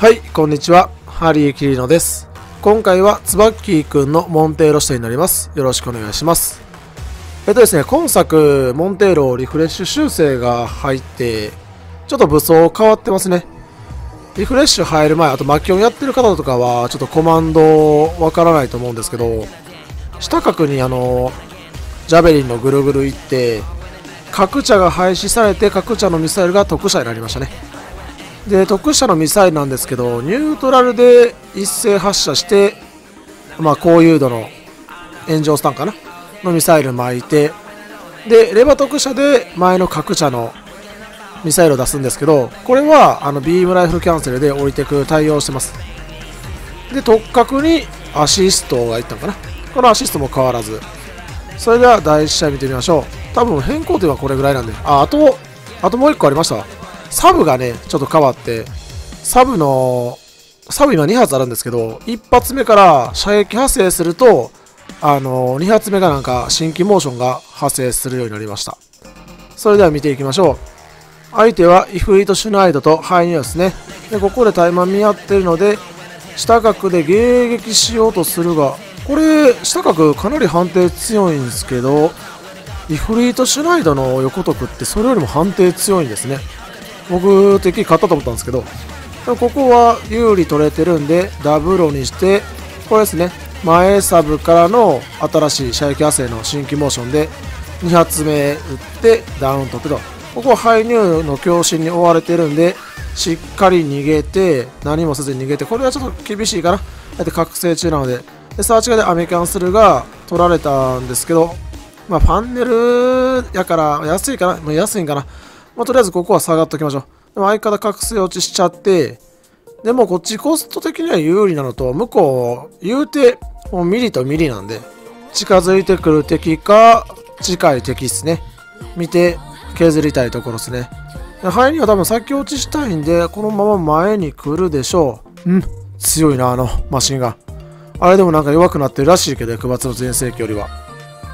はい、こんにちは。ハリーキリノです。今回はツバッキーくんのモンテーロ視点になります。よろしくお願いします。えっとですね、今作、モンテーロリフレッシュ修正が入って、ちょっと武装変わってますね。リフレッシュ入る前、あとマキオンやってる方とかは、ちょっとコマンドわからないと思うんですけど、下角にあの、ジャベリンのぐるぐる行って、角茶が廃止されて、角茶のミサイルが特殊になりましたね。で特殊車のミサイルなんですけどニュートラルで一斉発射して、まあ、高誘導の炎上スタンかな？のミサイル巻いてでレバ特殊で前の角茶のミサイルを出すんですけどこれはあのビームライフルキャンセルで降りてく対応してます。で特角にアシストがいったのかな？このアシストも変わらず。それでは第1試合見てみましょう。多分変更点はこれぐらいなんで。ああとあともう1個ありましたサブがね、ちょっと変わって、サブの、サブ今2発あるんですけど、1発目から射撃発生すると、あの、2発目がなんか新規モーションが発生するようになりました。それでは見ていきましょう。相手はイフリートシュナイドとハイニューですね。で、ここでタイマン見合ってるので、下角で迎撃しようとするが、これ、下角かなり判定強いんですけど、イフリートシュナイドの横得ってそれよりも判定強いんですね。僕敵勝ったと思ったんですけどここは有利取れてるんでダブロにしてこれですね。前サブからの新しい射撃亜生の新規モーションで2発目打ってダウン取ってと。ここはハイニューの強振に追われてるんでしっかり逃げて何もせずに逃げてこれはちょっと厳しいかな。だって覚醒中なので。でサーチガでアメキャンスルが取られたんですけどまあファンネルやから安いかな、まあ、安いんかな。まあ、とりあえずここは下がっときましょう。でも相方覚醒落ちしちゃって、でもこっちコスト的には有利なのと、向こう言うてもうミリとミリなんで、近づいてくる敵か近い敵っすね。見て削りたいところですね。ハイには多分先落ちしたいんで、このまま前に来るでしょう。うん、強いな、あのマシンが。あれでもなんか弱くなってるらしいけど、9月の全盛期よりは。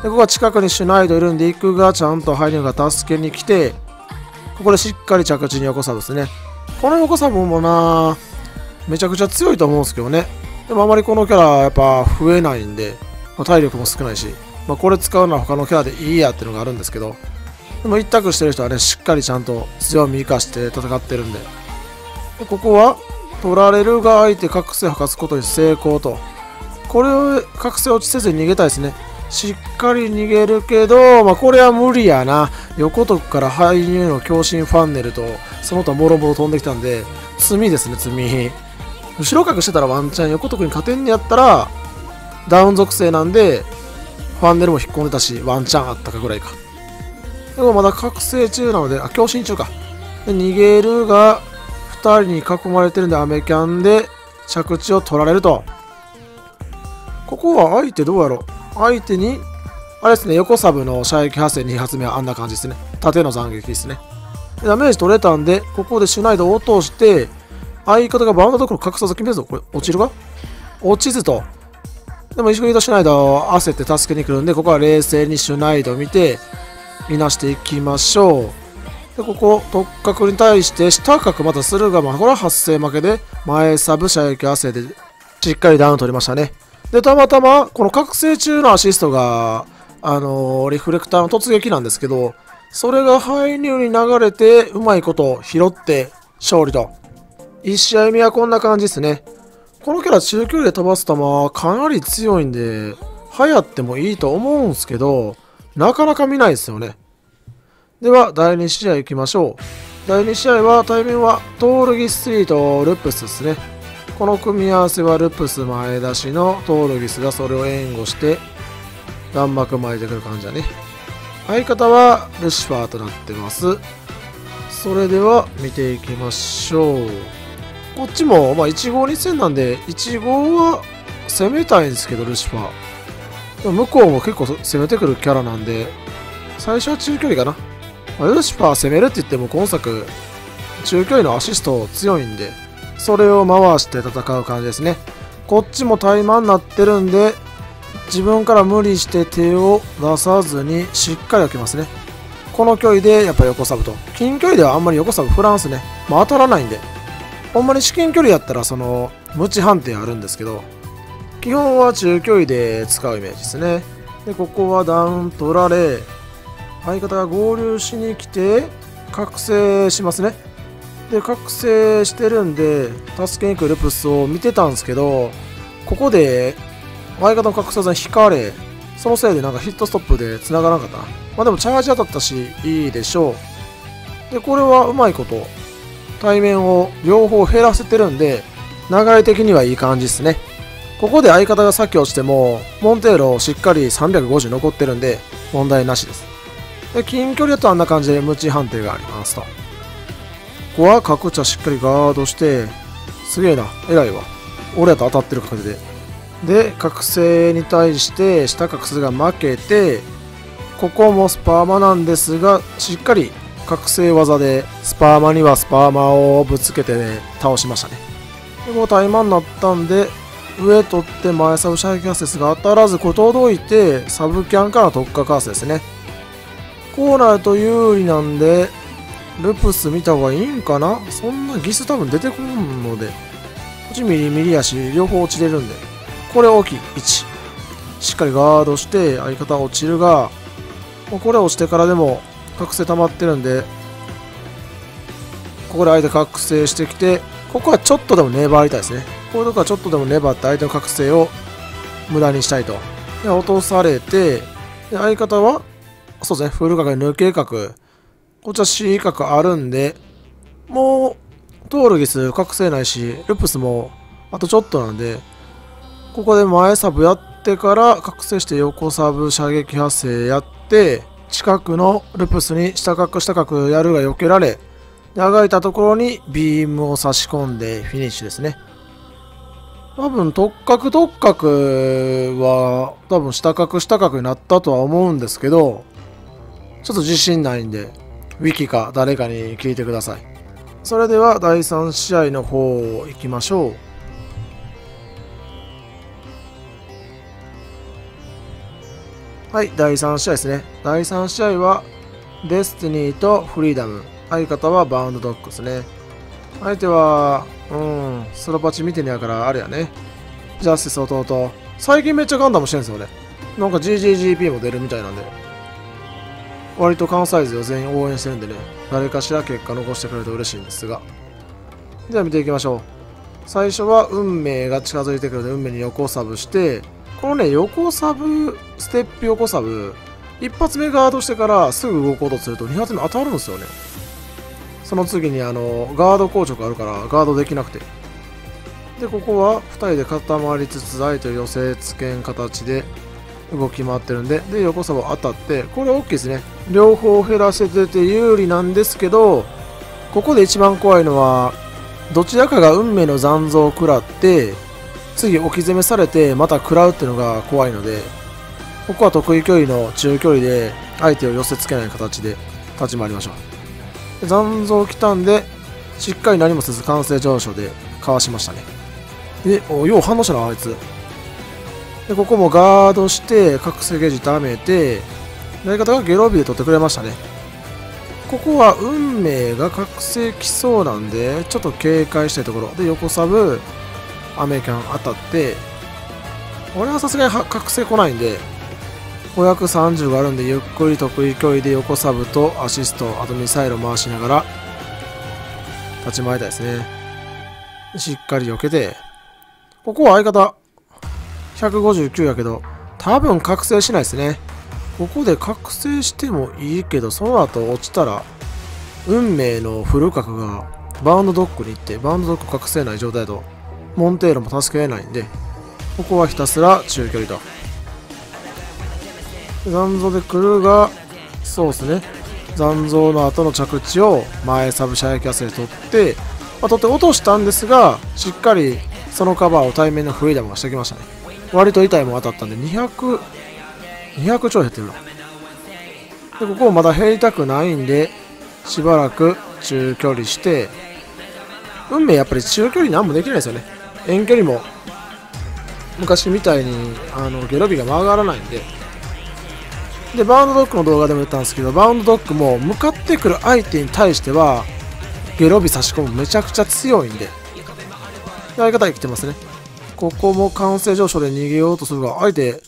で、ここは近くにシュナイドいるんで、行くがちゃんとハイニが助けに来て、ここでしっかり着地に横サブですね。この横サブもな、めちゃくちゃ強いと思うんですけどね。でもあまりこのキャラやっぱ増えないんで、まあ、体力も少ないし、まあ、これ使うのは他のキャラでいいやっていうのがあるんですけど、でも一択してる人はね、しっかりちゃんと強み生かして戦ってるんで。でここは、取られるが相手覚醒を吐かすことに成功と。これを覚醒落ちせずに逃げたいですね。しっかり逃げるけど、まあ、これは無理やな。横徳から排入の強振ファンネルと、その他もろもろ飛んできたんで、罪ですね、罪。後ろ角してたらワンチャン横徳に勝てんねやったら、ダウン属性なんで、ファンネルも引っ込んでたし、ワンチャンあったかぐらいか。でもまだ覚醒中なので、あ、強振中か。で逃げるが、2人に囲まれてるんで、アメキャンで着地を取られると。ここは相手どうやろ相手に、あれですね、横サブの射撃発生2発目はあんな感じですね。縦の斬撃ですね。でダメージ取れたんで、ここでシュナイドを落として、相方がバウンドところ隠さず決めるぞ。これ、落ちるか？落ちずと。でも、石栗とシュナイドを焦って助けに来るんで、ここは冷静にシュナイドを見て、見なしていきましょう。で、ここ、特角に対して、下角またするが、まあ、これは発生負けで、前サブ射撃焦で、しっかりダウン取りましたね。で、たまたま、この覚醒中のアシストが、あのー、リフレクターの突撃なんですけど、それが排入に流れて、うまいこと拾って勝利と。1試合目はこんな感じですね。このキャラ中距離で飛ばす球かなり強いんで、流行ってもいいと思うんすけど、なかなか見ないですよね。では、第2試合行きましょう。第2試合は、対面は、トールギス3とルップスですね。この組み合わせはルプス前出しのトールギスがそれを援護して弾幕巻いてくる感じだね。相方はルシファーとなってます。それでは見ていきましょう。こっちもまあ1号2戦なんで1号は攻めたいんですけどルシファー。向こうも結構攻めてくるキャラなんで最初は中距離かな、まあ、ルシファー攻めるって言っても今作中距離のアシスト強いんで。それを回して戦う感じですね。こっちも怠慢になってるんで、自分から無理して手を出さずにしっかり開けますね。この距離でやっぱ横サブと。近距離ではあんまり横サブ振らんすね。まあ、当たらないんで。ほんまに至近距離やったらその無知判定あるんですけど基本は中距離で使うイメージですねでここはダウン取られ相方が合流しに来て覚醒しますねで覚醒してるんで助けに来るルプスを見てたんですけどここで相方の覚醒に引かれそのせいでなんかヒットストップで繋がらなかった。まあでもチャージ当たったしいいでしょう。でこれはうまいこと対面を両方減らせてるんで流れ的にはいい感じですね。ここで相方が先落ちてもモンテーロしっかり350残ってるんで問題なしです。で近距離だとあんな感じで無知判定がありますと。ここは角茶しっかりガードしてすげえな。偉いわ。俺やと当たってる確で。で覚醒に対して下覚醒が負けてここもスパーマなんですがしっかり覚醒技でスパーマにはスパーマをぶつけて、ね、倒しましたね。でこうタイマンになったんで上取って前サブシャイキャスですが当たらずこれ届いてサブキャンから特化カースですね。こうなると有利なんでルプス見た方がいいんかな？そんなギス多分出てこんので。こっちミリミリやし両方落ちれるんで。これ大きい。1しっかりガードして相方落ちるがこれ落ちてからでも覚醒溜まってるんで。ここで相手覚醒してきてここはちょっとでも粘りたいですね。こういうとこはちょっとでも粘って相手の覚醒を無駄にしたいと。で落とされてで相方はそうですね。フル角抜け角こっちは C 角あるんでもうトールギス覚醒ないしルプスもあとちょっとなんでここで前サブやってから覚醒して横サブ射撃発生やって近くのルプスに下角下角やるが避けられであがいたところにビームを差し込んでフィニッシュですね。多分特角特角は多分下角下角になったとは思うんですけどちょっと自信ないんで。ウィキか誰かに聞いてください。それでは第3試合の方行きましょう。はい第3試合ですね。第3試合はデスティニーとフリーダム。相方はバウンドドッグですね。相手はうんスロパチ見てねやからあれやね。ジャスティス弟。最近めっちゃガンダムしてんすよね。なんか GGGP も出るみたいなんで。割と関西勢を全員応援してるんでね誰かしら結果残してくれると嬉しいんですが。では見ていきましょう。最初は運命が近づいてくるので運命に横サブしてこのね横サブステップ横サブ一発目ガードしてからすぐ動こうとすると2発目当たるんですよね。その次にあのガード硬直あるからガードできなくて。でここは2人で固まりつつ相手を寄せつけん形で動き回ってるんで。で横サバ当たって。これ大きいですね。両方減らせてて有利なんですけどここで一番怖いのはどちらかが運命の残像を食らって次置き攻めされてまた食らうっていうのが怖いのでここは得意距離の中距離で相手を寄せつけない形で立ち回りましょう。残像来たんでしっかり何もせず完成上昇でかわしましたね。でおよう反応したなあいつ。でここもガードして覚醒ゲージ貯めてやり方がゲロビで取ってくれましたね。ここは運命が覚醒きそうなんでちょっと警戒したいところ。で横サブアメリカン当たって俺はさすがに覚醒来ないんで530があるんでゆっくり得意距離で横サブとアシストあとミサイル回しながら立ち回りたいですね。しっかり避けてここは相方159やけど多分覚醒しないですね。ここで覚醒してもいいけどその後落ちたら運命のフル角がバウンドドッグに行ってバウンドドッグ覚醒ない状態だとモンテーロも助けられないんでここはひたすら中距離と。残像で来るがそうですね。残像の後の着地を前サブ射撃汗で取って、まあ、取って落としたんですがしっかりそのカバーを対面のフリーダムがしてきましたね。割と痛いも当たったんで200 200超減ってるな。でここもまだ減りたくないんでしばらく中距離して運命やっぱり中距離何もできないですよね。遠距離も昔みたいにあのゲロビが曲がらないんで。でバウンドドッグの動画でも言ったんですけどバウンドドッグも向かってくる相手に対してはゲロビ差し込むめちゃくちゃ強いんで。相方生きてますね。ここも完成上昇で逃げようとするが、相手、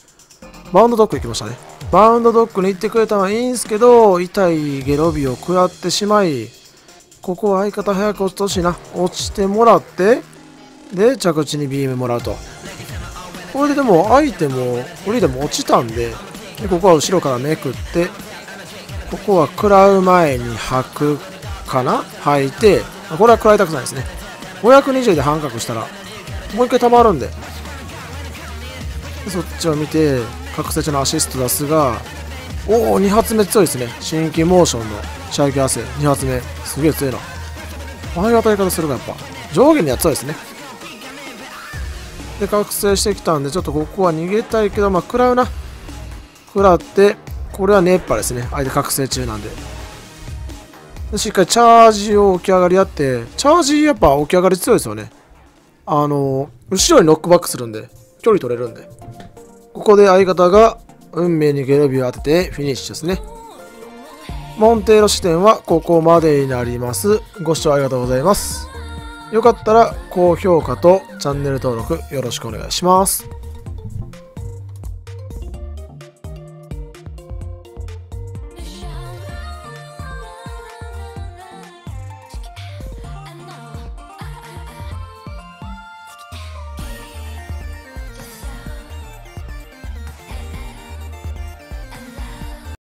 バウンドドッグ行きましたね。バウンドドッグに行ってくれたのはいいんすけど、痛いゲロビを食らってしまい、ここは相方早く落ちてほしいな。落ちてもらって、で、着地にビームもらうと。これででも相手もフリーでも落ちたんででここは後ろからめくってここは食らう前に吐くかな？吐いてこれは食らいたくないですね520で半角したらもう一回たまるんで。そっちを見て覚醒中のアシスト出すがおお2発目強いですね。新規モーションの射撃汗2発目。すげえ強いな。ああいう当たり方するがやっぱ上下にやつはですね。で覚醒してきたんでちょっとここは逃げたいけどまあ食らうな。食らってこれは熱波ですね。相手覚醒中なんで。でしっかりチャージを起き上がりやってチャージやっぱ起き上がり強いですよね。あの後ろにノックバックするんで距離取れるんで。ここで相方が運命にゲロビを当ててフィニッシュですね。モンテーロ視点はここまでになります。ご視聴ありがとうございます。よかったら高評価とチャンネル登録よろしくお願いします。